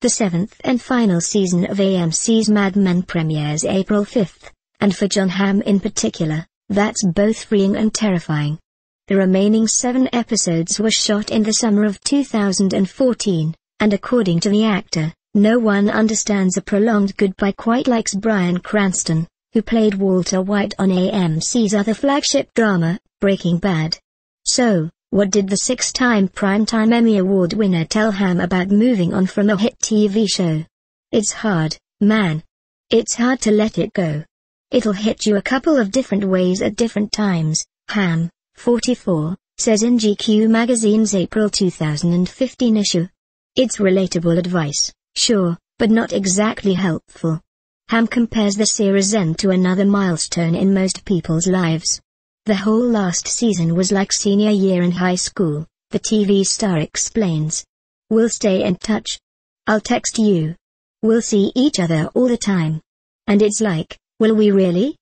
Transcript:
The seventh and final season of AMC's Mad Men premieres April 5th, and for Jon Hamm in particular, that's both freeing and terrifying. The remaining seven episodes were shot in the summer of 2014, and according to the actor, no one understands a prolonged goodbye quite likes Bryan Cranston, who played Walter White on AMC's other flagship drama, Breaking Bad. So, what did the six-time Primetime Emmy Award winner tell Hamm about moving on from a hit TV show? It's hard, man. It's hard to let it go. It'll hit you a couple of different ways at different times, Hamm, 44, says in GQ magazine's April 2015 issue. It's relatable advice, sure, but not exactly helpful. Hamm compares the series end to another milestone in most people's lives. The whole last season was like senior year in high school, the TV star explains. We'll stay in touch. I'll text you. We'll see each other all the time. And it's like, will we really?